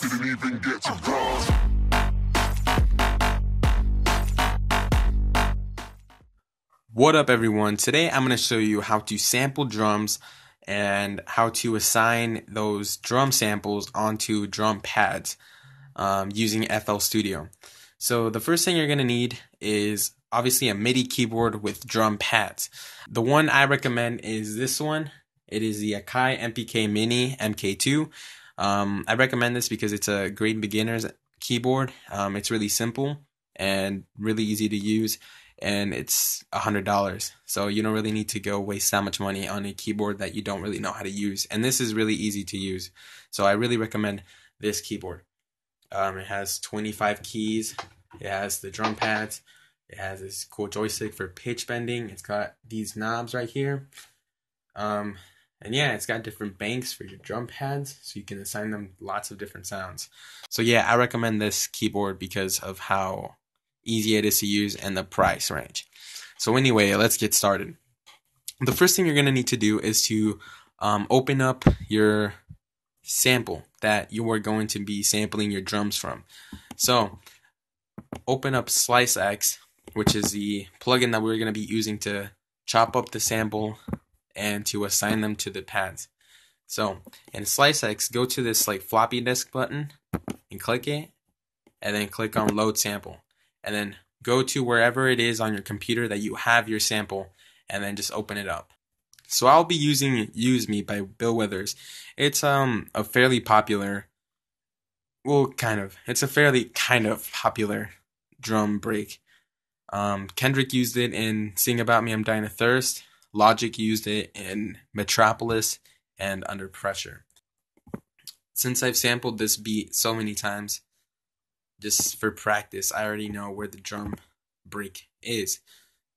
Didn't even get to cross. What up, everyone? Today I'm going to show you how to sample drums and how to assign those drum samples onto drum pads um, using FL Studio. So, the first thing you're going to need is obviously a MIDI keyboard with drum pads. The one I recommend is this one. It is the Akai MPK Mini MK2. Um, I recommend this because it's a great beginner's keyboard. Um, it's really simple and really easy to use and it's a hundred dollars. So you don't really need to go waste that much money on a keyboard that you don't really know how to use. And this is really easy to use. So I really recommend this keyboard. Um, it has 25 keys. It has the drum pads. It has this cool joystick for pitch bending. It's got these knobs right here. Um, and yeah, it's got different banks for your drum pads, so you can assign them lots of different sounds. So yeah, I recommend this keyboard because of how easy it is to use, and the price range. So anyway, let's get started. The first thing you're to need to do is to um, open up your sample that you are going to be sampling your drums from. So open up SliceX, which is the plugin that we're to be using to chop up the sample and to assign them to the pads. So in SliceX, go to this like floppy disk button and click it, and then click on load sample and then go to wherever it is on your computer that you have your sample and then just open it up. So I'll be using Use Me by Bill Withers. It's um a fairly popular well kind of. It's a fairly kind of popular drum break. Um, Kendrick used it in Sing About Me I'm Dying of Thirst. Logic used it in Metropolis and Under Pressure. Since I've sampled this beat so many times, just for practice, I already know where the drum break is.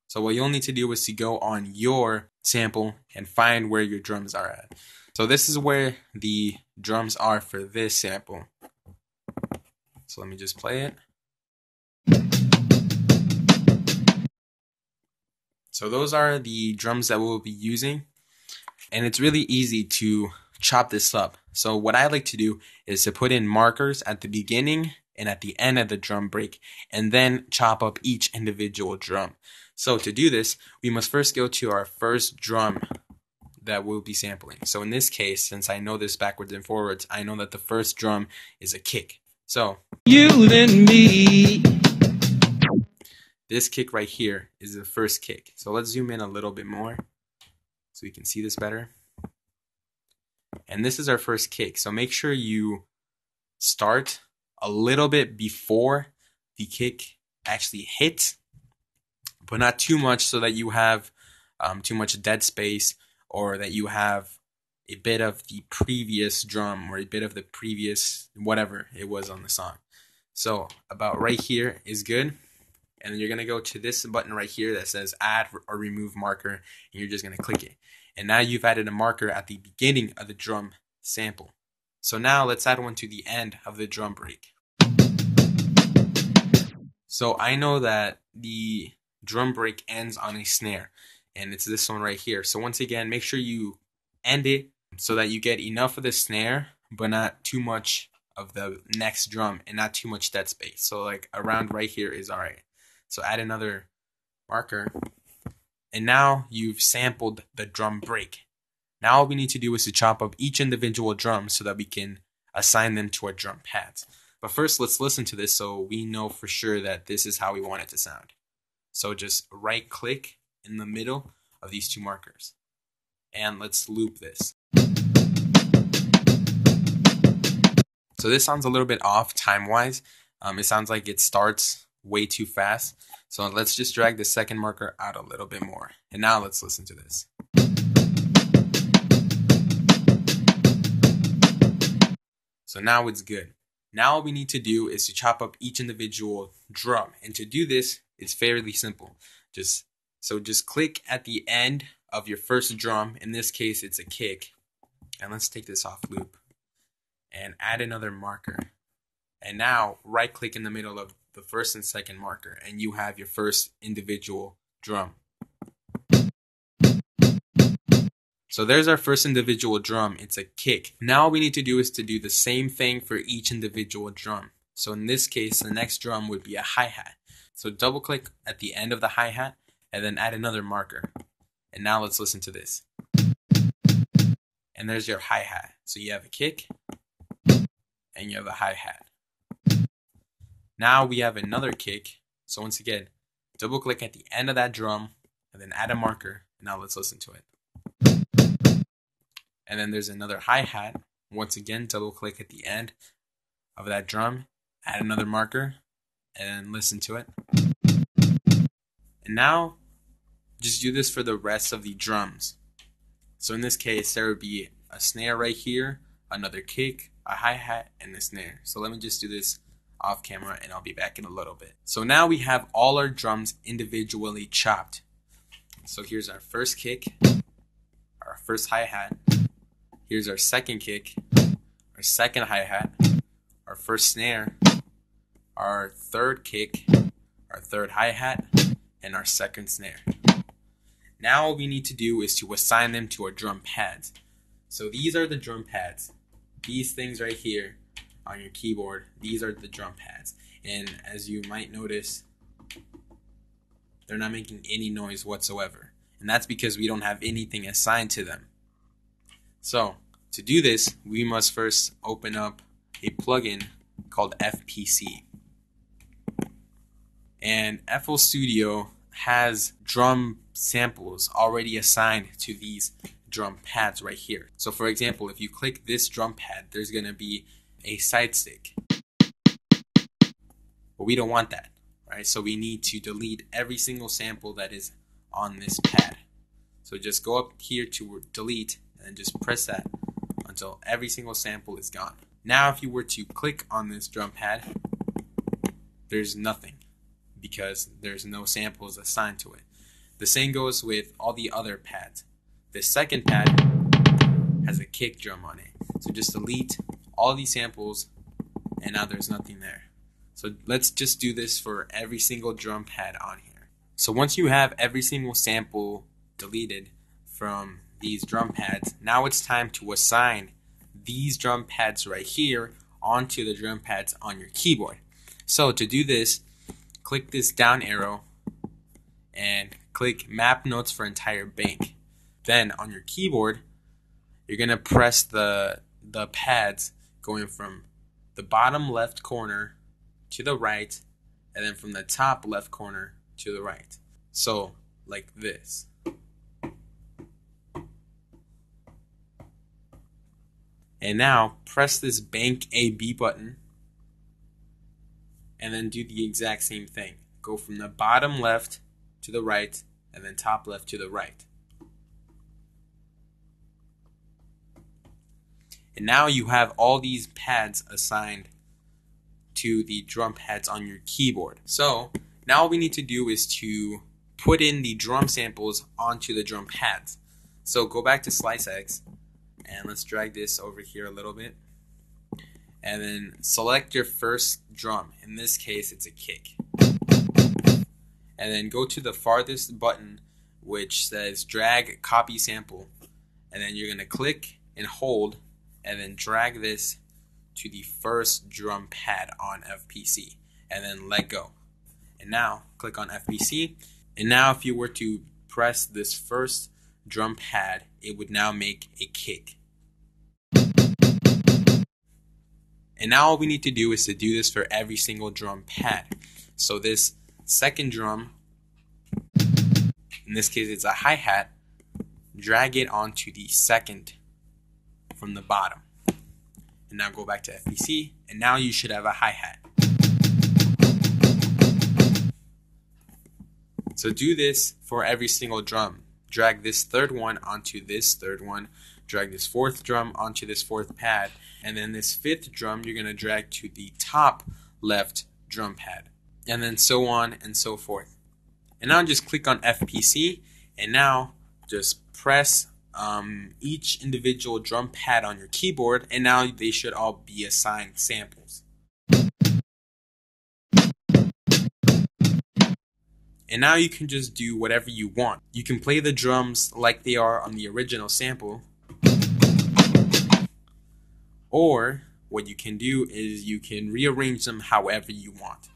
So what you'll need to do is to go on your sample and find where your drums are at. So this is where the drums are for this sample. So let me just play it. So those are the drums that we'll be using. And it's really easy to chop this up. So what I like to do is to put in markers at the beginning and at the end of the drum break, and then chop up each individual drum. So to do this, we must first go to our first drum that we'll be sampling. So in this case, since I know this backwards and forwards, I know that the first drum is a kick. So you and me. This kick right here is the first kick. So let's zoom in a little bit more so we can see this better. And this is our first kick. So make sure you start a little bit before the kick actually hits, but not too much so that you have um, too much dead space or that you have a bit of the previous drum or a bit of the previous whatever it was on the song. So about right here is good. And then you're gonna go to this button right here that says add or remove marker, and you're just gonna click it. And now you've added a marker at the beginning of the drum sample. So now let's add one to the end of the drum break. So I know that the drum break ends on a snare, and it's this one right here. So once again, make sure you end it so that you get enough of the snare, but not too much of the next drum and not too much dead space. So like around right here is alright. So add another marker. And now you've sampled the drum break. Now all we need to do is to chop up each individual drum so that we can assign them to our drum pads. But first, let's listen to this so we know for sure that this is how we want it to sound. So just right click in the middle of these two markers. And let's loop this. So this sounds a little bit off time-wise. Um, it sounds like it starts way too fast. So let's just drag the second marker out a little bit more. And now let's listen to this. So now it's good. Now all we need to do is to chop up each individual drum. And to do this, it's fairly simple. Just so just click at the end of your first drum. In this case, it's a kick. And let's take this off loop and add another marker. And now right click in the middle of the first and second marker and you have your first individual drum. So there's our first individual drum. It's a kick. Now all we need to do is to do the same thing for each individual drum. So in this case, the next drum would be a hi-hat. So double click at the end of the hi-hat and then add another marker. And now let's listen to this. And there's your hi-hat. So you have a kick and you have a hi-hat. Now we have another kick. So once again, double click at the end of that drum and then add a marker. Now let's listen to it. And then there's another hi-hat. Once again, double click at the end of that drum, add another marker, and listen to it. And now, just do this for the rest of the drums. So in this case, there would be a snare right here, another kick, a hi-hat, and a snare. So let me just do this off camera and I'll be back in a little bit. So now we have all our drums individually chopped. So here's our first kick, our first hi-hat, Here's our second kick, our second hi-hat, our first snare, our third kick, our third hi-hat, and our second snare. Now all we need to do is to assign them to our drum pads. So these are the drum pads. These things right here on your keyboard, these are the drum pads. And as you might notice, they're not making any noise whatsoever. And that's because we don't have anything assigned to them. So to do this, we must first open up a plugin called FPC. And FL Studio has drum samples already assigned to these drum pads right here. So for example, if you click this drum pad, there's going to be a side stick. But we don't want that, right? So we need to delete every single sample that is on this pad. So just go up here to delete and just press that until every single sample is gone. Now if you were to click on this drum pad, there's nothing because there's no samples assigned to it. The same goes with all the other pads. The second pad has a kick drum on it. So just delete all these samples and now there's nothing there. So let's just do this for every single drum pad on here. So once you have every single sample deleted from these drum pads. Now it's time to assign these drum pads right here onto the drum pads on your keyboard. So to do this, click this down arrow and click map notes for entire bank. Then on your keyboard, you're gonna press the the pads going from the bottom left corner to the right and then from the top left corner to the right. So like this. And now press this bank AB button and then do the exact same thing. Go from the bottom left to the right and then top left to the right. And now you have all these pads assigned to the drum pads on your keyboard. So now all we need to do is to put in the drum samples onto the drum pads. So go back to SliceX and let's drag this over here a little bit. And then select your first drum. In this case, it's a kick. And then go to the farthest button, which says drag copy sample. And then you're going to click and hold, and then drag this to the first drum pad on FPC. And then let go. And now click on FPC. And now, if you were to press this first drum pad, it would now make a kick. And now all we need to do is to do this for every single drum pad. So this second drum, in this case it's a hi-hat, drag it onto the second from the bottom. And now go back to FPC, and now you should have a hi-hat. So do this for every single drum. Drag this third one onto this third one, drag this fourth drum onto this fourth pad, and then this fifth drum you're going to drag to the top left drum pad, and then so on and so forth. And now just click on FPC, and now just press um, each individual drum pad on your keyboard, and now they should all be assigned samples. And now you can just do whatever you want. You can play the drums like they are on the original sample. Or what you can do is you can rearrange them however you want.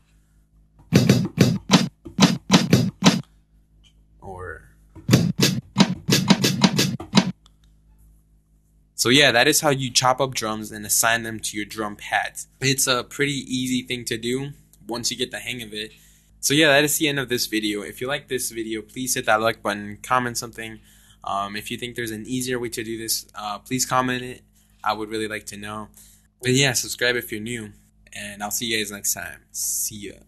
So yeah, that is how you chop up drums and assign them to your drum pads. It's a pretty easy thing to do once you get the hang of it. So yeah, that is the end of this video. If you like this video, please hit that like button, comment something. Um, if you think there's an easier way to do this, uh, please comment it. I would really like to know. But yeah, subscribe if you're new. And I'll see you guys next time. See ya.